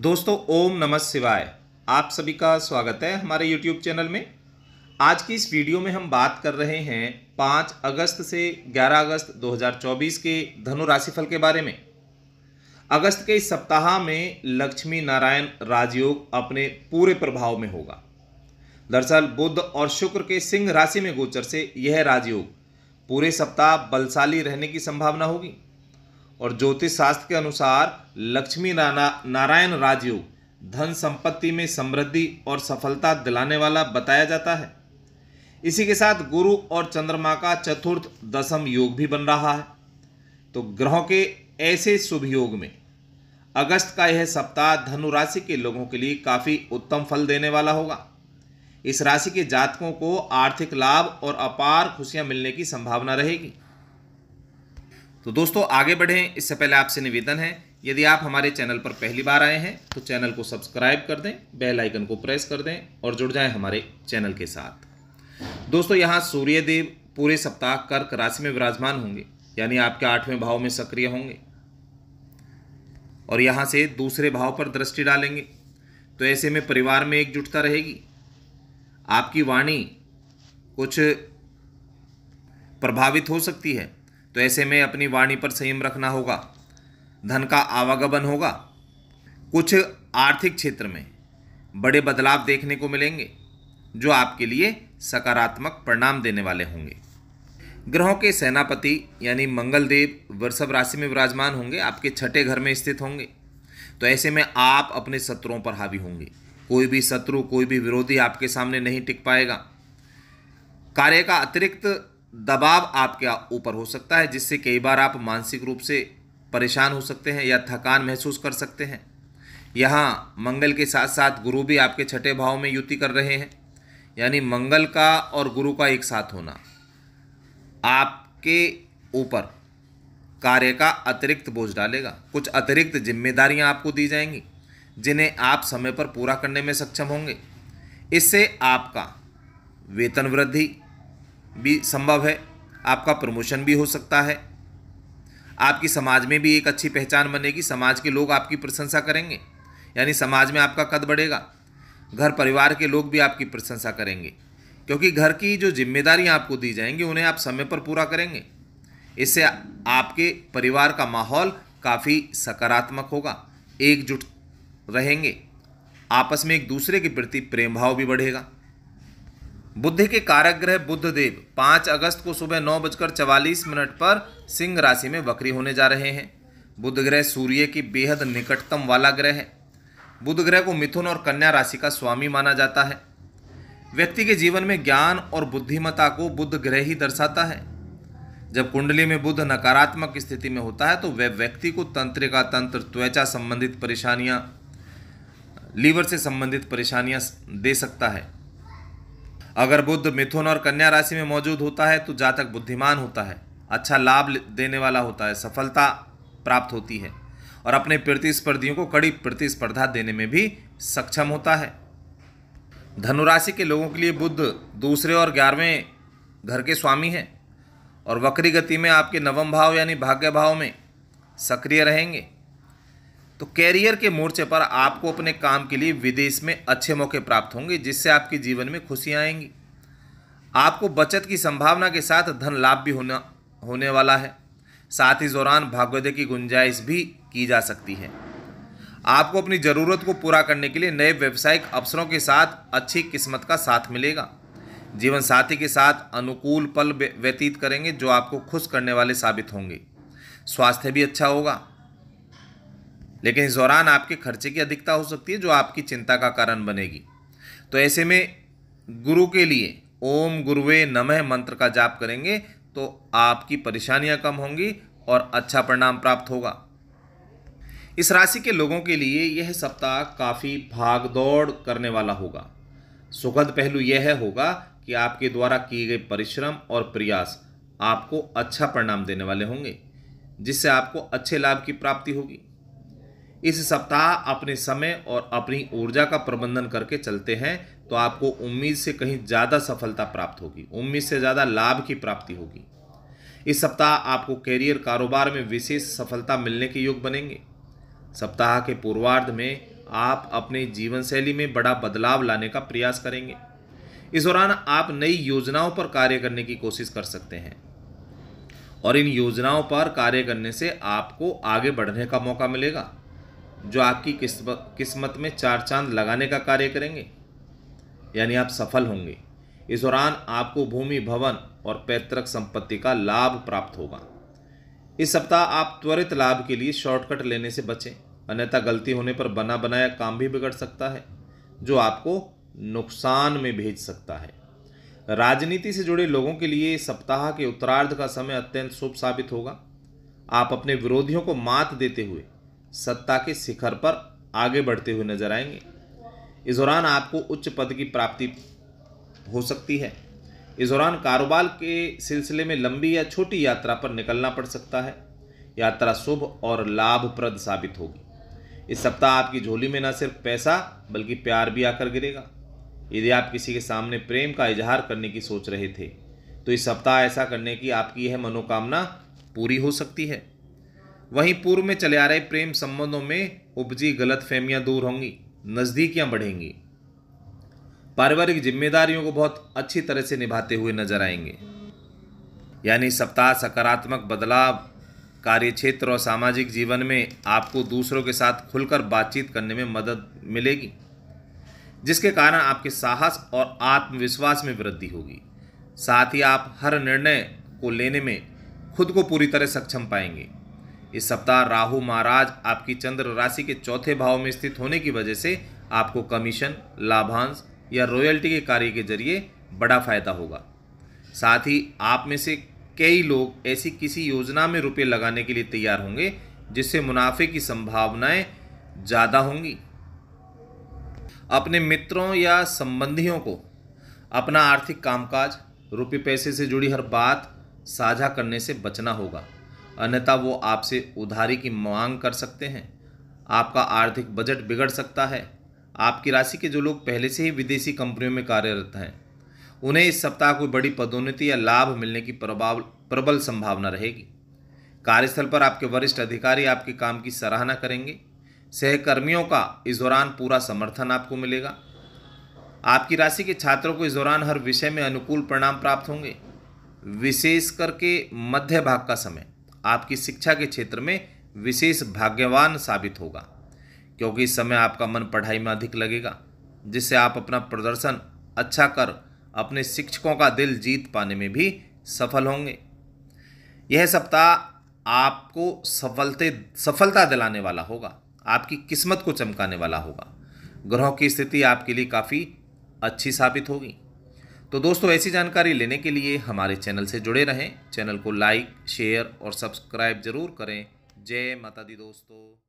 दोस्तों, ओम नमः शिवाय। आप सभी का स्वागत है हमारे YouTube चैनल में। आज की इस वीडियो में हम बात कर रहे हैं 5 अगस्त से 11 अगस्त 2024 के धनु राशिफल के बारे में। अगस्त के इस सप्ताह में लक्ष्मी नारायण राजयोग अपने पूरे प्रभाव में होगा। दरअसल बुद्ध और शुक्र के सिंह राशि में गोचर से यह राजयोग पूरे सप्ताह बलशाली रहने की संभावना होगी। और ज्योतिष शास्त्र के अनुसार लक्ष्मी नारायण राजयोग धन संपत्ति में समृद्धि और सफलता दिलाने वाला बताया जाता है। इसी के साथ गुरु और चंद्रमा का चतुर्थ दशम योग भी बन रहा है। तो ग्रहों के ऐसे शुभ योग में अगस्त का यह सप्ताह धनु राशि के लोगों के लिए काफ़ी उत्तम फल देने वाला होगा। इस राशि के जातकों को आर्थिक लाभ और अपार खुशियाँ मिलने की संभावना रहेगी। तो दोस्तों, आगे बढ़ें। इससे पहले आपसे निवेदन है, यदि आप हमारे चैनल पर पहली बार आए हैं तो चैनल को सब्सक्राइब कर दें, बेल आइकन को प्रेस कर दें और जुड़ जाएँ हमारे चैनल के साथ। दोस्तों, यहाँ सूर्यदेव पूरे सप्ताह कर्क राशि में विराजमान होंगे, यानी आपके आठवें भाव में सक्रिय होंगे। और यहाँ से दूसरे भाव पर दृष्टि डालेंगे तो ऐसे में परिवार में एकजुटता रहेगी। आपकी वाणी कुछ प्रभावित हो सकती है तो ऐसे में अपनी वाणी पर संयम रखना होगा। धन का आवागमन होगा। कुछ आर्थिक क्षेत्र में बड़े बदलाव देखने को मिलेंगे, जो आपके लिए सकारात्मक परिणाम देने वाले होंगे। ग्रहों के सेनापति यानी मंगलदेव वृषभ राशि में विराजमान होंगे, आपके छठे घर में स्थित होंगे। तो ऐसे में आप अपने शत्रुओं पर हावी होंगे। कोई भी शत्रु, कोई भी विरोधी आपके सामने नहीं टिक पाएगा। कार्य का अतिरिक्त दबाव आपके ऊपर हो सकता है, जिससे कई बार आप मानसिक रूप से परेशान हो सकते हैं या थकान महसूस कर सकते हैं। यहाँ मंगल के साथ साथ गुरु भी आपके छठे भाव में युति कर रहे हैं, यानी मंगल का और गुरु का एक साथ होना। आपके ऊपर कार्य का अतिरिक्त बोझ डालेगा। कुछ अतिरिक्त जिम्मेदारियाँ आपको दी जाएँगी, जिन्हें आप समय पर पूरा करने में सक्षम होंगे। इससे आपका वेतन वृद्धि भी संभव है, आपका प्रमोशन भी हो सकता है। आपकी समाज में भी एक अच्छी पहचान बनेगी, समाज के लोग आपकी प्रशंसा करेंगे, यानी समाज में आपका कद बढ़ेगा। घर परिवार के लोग भी आपकी प्रशंसा करेंगे, क्योंकि घर की जो जिम्मेदारियाँ आपको दी जाएँगी, उन्हें आप समय पर पूरा करेंगे। इससे आपके परिवार का माहौल काफ़ी सकारात्मक होगा, एकजुट रहेंगे। आपस में एक दूसरे के प्रति प्रेम भाव भी बढ़ेगा। बुद्धि के कारक ग्रह बुद्ध देव पाँच अगस्त को सुबह नौ बजकर चवालीस मिनट पर सिंह राशि में वक्री होने जा रहे हैं। बुद्ध ग्रह सूर्य की बेहद निकटतम वाला ग्रह है। बुध ग्रह को मिथुन और कन्या राशि का स्वामी माना जाता है। व्यक्ति के जीवन में ज्ञान और बुद्धिमता को बुद्ध ग्रह ही दर्शाता है। जब कुंडली में बुद्ध नकारात्मक स्थिति में होता है तो वह व्यक्ति को तंत्रिका तंत्र, त्वचा संबंधित परेशानियाँ, लीवर से संबंधित परेशानियाँ दे सकता है। अगर बुद्ध मिथुन और कन्या राशि में मौजूद होता है तो जातक बुद्धिमान होता है। अच्छा लाभ देने वाला होता है, सफलता प्राप्त होती है। और अपने प्रतिस्पर्धियों को कड़ी प्रतिस्पर्धा देने में भी सक्षम होता है। धनुराशि के लोगों के लिए बुद्ध दूसरे और ग्यारहवें घर के स्वामी हैं। और वक्री गति में आपके नवम भाव यानी भाग्य भाव में सक्रिय रहेंगे। तो कैरियर के मोर्चे पर आपको अपने काम के लिए विदेश में अच्छे मौके प्राप्त होंगे, जिससे आपके जीवन में खुशियाँ आएँगी। आपको बचत की संभावना के साथ धन लाभ भी होना, होने वाला है। साथ ही दौरान भाग्योदय की गुंजाइश भी की जा सकती है। आपको अपनी ज़रूरत को पूरा करने के लिए नए व्यवसायिक अवसरों के साथ अच्छी किस्मत का साथ मिलेगा। जीवन साथी के साथ अनुकूल पल व्यतीत करेंगे, जो आपको खुश करने वाले साबित होंगे। स्वास्थ्य भी अच्छा होगा। लेकिन इस दौरान आपके खर्चे की अधिकता हो सकती है जो आपकी चिंता का कारण बनेगी। तो ऐसे में गुरु के लिए ओम गुरुवे नमः मंत्र का जाप करेंगे तो आपकी परेशानियाँ कम होंगी और अच्छा परिणाम प्राप्त होगा। इस राशि के लोगों के लिए यह सप्ताह काफ़ी भाग दौड़ करने वाला होगा। सुखद पहलू यह होगा कि आपके द्वारा किए गए परिश्रम और प्रयास आपको अच्छा परिणाम देने वाले होंगे, जिससे आपको अच्छे लाभ की प्राप्ति होगी। इस सप्ताह अपने समय और अपनी ऊर्जा का प्रबंधन करके चलते हैं तो आपको उम्मीद से कहीं ज़्यादा सफलता प्राप्त होगी। उम्मीद से ज़्यादा लाभ की प्राप्ति होगी। इस सप्ताह आपको कैरियर कारोबार में विशेष सफलता मिलने के योग बनेंगे। सप्ताह के पूर्वार्ध में आप अपने जीवन शैली में बड़ा बदलाव लाने का प्रयास करेंगे। इस दौरान आप नई योजनाओं पर कार्य करने की कोशिश कर सकते हैं। और इन योजनाओं पर कार्य करने से आपको आगे बढ़ने का मौका मिलेगा। जो आपकी किस्मत किस्मत में चार चाँद लगाने का कार्य करेंगे? यानी आप सफल होंगे। इस दौरान आपको भूमि, भवन और पैतृक संपत्ति का लाभ प्राप्त होगा। इस सप्ताह आप त्वरित लाभ के लिए शॉर्टकट लेने से बचें। अन्यथा गलती होने पर बना बनाया काम भी बिगड़ सकता है, जो आपको नुकसान में भेज सकता है। राजनीति से जुड़े लोगों के लिए सप्ताह के उत्तरार्ध का समय अत्यंत शुभ साबित होगा। आप अपने विरोधियों को मात देते हुए सत्ता के शिखर पर आगे बढ़ते हुए नज़र आएँगे। इस दौरान आपको उच्च पद की प्राप्ति हो सकती है। इस दौरान कारोबार के सिलसिले में लंबी या छोटी यात्रा पर निकलना पड़ सकता है। यात्रा शुभ और लाभप्रद साबित होगी। इस सप्ताह आपकी झोली में न सिर्फ़ पैसा, बल्कि प्यार भी आकर गिरेगा। यदि आप किसी के सामने प्रेम का इजहार करने की सोच रहे थे तो इस सप्ताह ऐसा करने की आपकी यह मनोकामना पूरी हो सकती है। वहीं पूर्व में चले आ रहे प्रेम संबंधों में उपजी गलत फहमियाँ दूर होंगी, नज़दीकियाँ बढ़ेंगी। पारिवारिक जिम्मेदारियों को बहुत अच्छी तरह से निभाते हुए नज़र आएँगे। यानी सप्ताह सकारात्मक बदलाव कार्य क्षेत्र और सामाजिक जीवन में आपको दूसरों के साथ खुलकर बातचीत करने में मदद मिलेगी, जिसके कारण आपके साहस और आत्मविश्वास में वृद्धि होगी। साथ ही आप हर निर्णय को लेने में खुद को पूरी तरह सक्षम पाएँगे। इस सप्ताह राहु महाराज आपकी चंद्र राशि के चौथे भाव में स्थित होने की वजह से आपको कमीशन, लाभांश या रॉयल्टी के कार्य के ज़रिए बड़ा फ़ायदा होगा। साथ ही आप में से कई लोग ऐसी किसी योजना में रुपये लगाने के लिए तैयार होंगे, जिससे मुनाफे की संभावनाएँ ज़्यादा होंगी। अपने मित्रों या संबंधियों को अपना आर्थिक कामकाज, रुपये पैसे से जुड़ी हर बात साझा करने से बचना होगा। अन्यथा वो आपसे उधारी की मांग कर सकते हैं। आपका आर्थिक बजट बिगड़ सकता है। आपकी राशि के जो लोग पहले से ही विदेशी कंपनियों में कार्यरत हैं, उन्हें इस सप्ताह कोई बड़ी पदोन्नति या लाभ मिलने की प्रभाव, प्रबल संभावना रहेगी। कार्यस्थल पर आपके वरिष्ठ अधिकारी आपके काम की सराहना करेंगे। सहकर्मियों का इस दौरान पूरा समर्थन आपको मिलेगा। आपकी राशि के छात्रों को इस दौरान हर विषय में अनुकूल परिणाम प्राप्त होंगे, विशेष करके मध्य भाग का समय। आपकी शिक्षा के क्षेत्र में विशेष भाग्यवान साबित होगा। क्योंकि इस समय आपका मन पढ़ाई में अधिक लगेगा, जिससे आप अपना प्रदर्शन अच्छा कर अपने शिक्षकों का दिल जीत पाने में भी सफल होंगे। यह सप्ताह आपको सफलते, सफलता दिलाने वाला होगा, आपकी किस्मत को चमकाने वाला होगा। ग्रहों की स्थिति आपके लिए काफ़ी अच्छी साबित होगी। तो दोस्तों, ऐसी जानकारी लेने के लिए हमारे चैनल से जुड़े रहें। चैनल को लाइक, शेयर और सब्सक्राइब ज़रूर करें। जय माता दी दोस्तों।